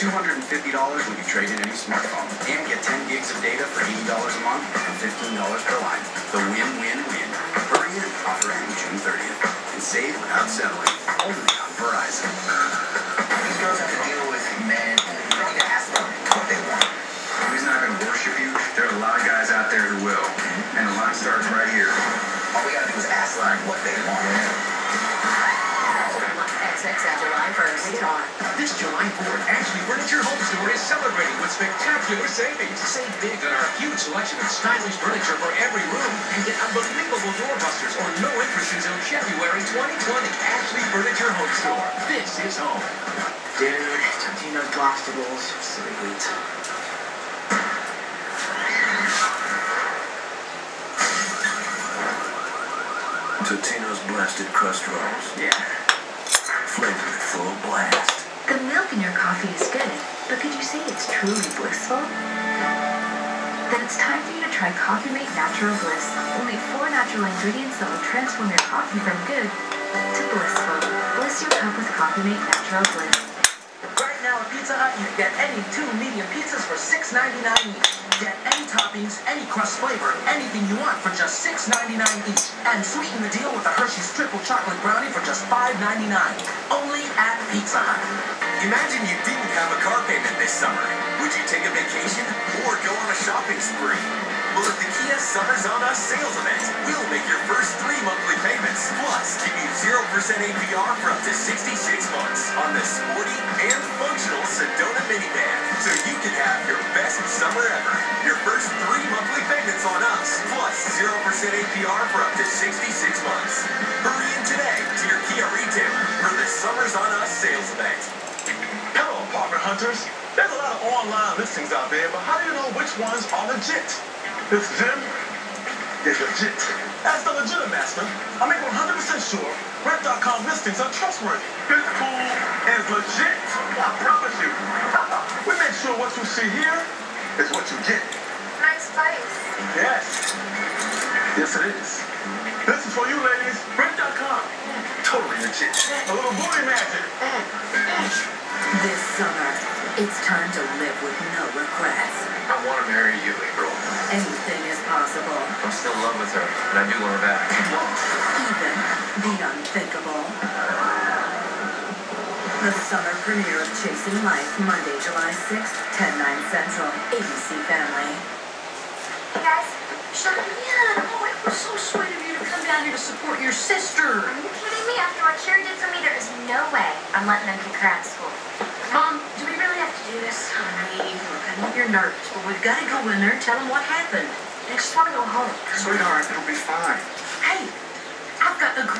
$250 when you trade in any smartphone. And get 10 gigs of data for $80 a month and $15 per line. The win-win-win. Hurry in. Offer ends June 30th. And save without settling. Only on Verizon. These girls have to deal with men. You don't need to ask them what they want. He's not going to worship you. There are a lot of guys out there who will. And the line starts right here. All we gotta do is ask them what they want. XXL July 1st. On. This July 4th, Ashley Furniture Home Store is celebrating with spectacular savings. Save big on our huge selection of stylish furniture for every room and get unbelievable doorbusters or no interest until February 2020. Ashley Furniture Home Store. This is home. Dude, Totino's Blastables. Sweet. Totino's Blasted Crust Rolls. Yeah. Flavored full blast. The milk in your coffee is good, but could you say it's truly blissful? Then it's time for you to try Coffee Mate Natural Bliss. Only four natural ingredients that will transform your coffee from good to blissful. Bliss your cup with Coffee Mate Natural Bliss. Right now at Pizza Hut, you can get any two medium pizzas for $6.99 each. Get any toppings, any crust flavor, anything you want for just $6.99 each. And sweeten the deal with a Hershey's Triple Chocolate Brownie for just $5.99. Only at Pizza Hut. Imagine you didn't have a car payment this summer. Would you take a vacation or go on a shopping spree? Well, at the Kia Summers on Us sales event, we'll make your first three monthly payments, plus give you 0% APR for up to 66 months on the sporty and functional Sedona minivan, so you can have your best summer ever. Your first three monthly payments on us, plus 0% APR for up to 66 months. Hurry in today to your Kia retailer for the Summers on Us sales event. Hunters. There's a lot of online listings out there, but how do you know which ones are legit? This gym is legit. As the legit master, I make 100% sure Rent.com listings are trustworthy. This pool is legit. I promise you. we make sure what you see here is what you get. Nice place. Yes. Yes, it is. This is for you, ladies. Rent.com. Totally legit. A little booty magic. This time to live with no regrets. I want to marry you, April. Anything is possible, I'm still in love with her, and I do want her back. even the unthinkable. The summer premiere of Chasing Life, Monday, July 6th, 10, 9 Central, ABC Family. Hey guys. Sure, yeah. Oh, it was so sweet of you to come down here to support your sister. Are you kidding me? After what Sherry did for me, there is no way I'm letting them kick her out of school. Mom, do we really have to Yes, this. I know you're nervous, but we've got to go in there and tell them what happened. Next just want to go home. Sweetheart, it'll be fine. Hey, I've got a great...